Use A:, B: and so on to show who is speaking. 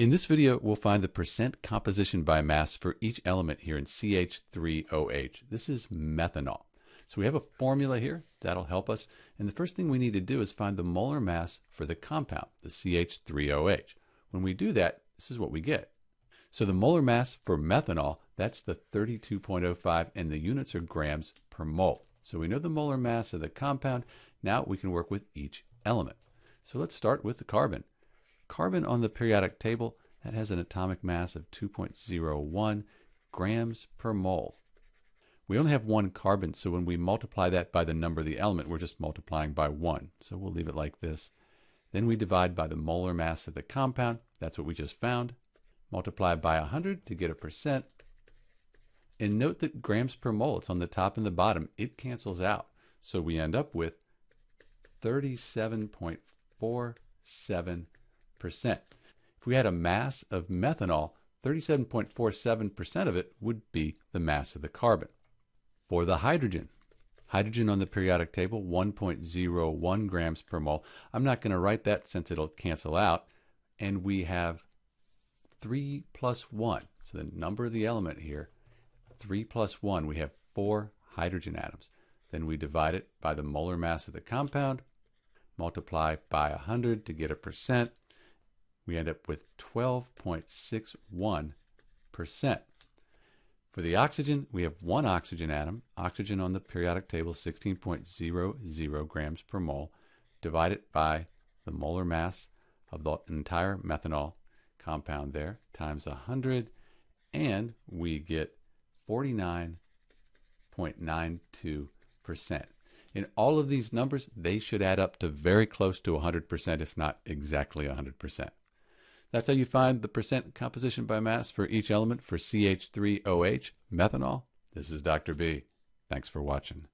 A: In this video, we'll find the percent composition by mass for each element here in CH3OH. This is methanol. So we have a formula here that'll help us. And the first thing we need to do is find the molar mass for the compound, the CH3OH. When we do that, this is what we get. So the molar mass for methanol, that's the 32.05 and the units are grams per mole. So we know the molar mass of the compound. Now we can work with each element. So let's start with the carbon. Carbon on the periodic table, that has an atomic mass of 2.01 grams per mole. We only have one carbon, so when we multiply that by the number of the element, we're just multiplying by 1. So we'll leave it like this. Then we divide by the molar mass of the compound. That's what we just found. Multiply by 100 to get a percent. And note that grams per mole, it's on the top and the bottom. It cancels out. So we end up with 37.47 percent. If we had a mass of methanol, 37.47% of it would be the mass of the carbon. For the hydrogen, hydrogen on the periodic table, 1.01 grams per mole. I'm not going to write that since it'll cancel out. And we have 3 plus 1. So the number of the element here, 3 plus 1, we have 4 hydrogen atoms. Then we divide it by the molar mass of the compound, multiply by 100 to get a percent, we end up with 12.61%. For the oxygen, we have one oxygen atom. Oxygen on the periodic table, 16.00 grams per mole. divided by the molar mass of the entire methanol compound there, times 100, and we get 49.92%. In all of these numbers, they should add up to very close to 100%, if not exactly 100%. That's how you find the percent composition by mass for each element for CH3OH, methanol. This is Dr. B. Thanks for watching.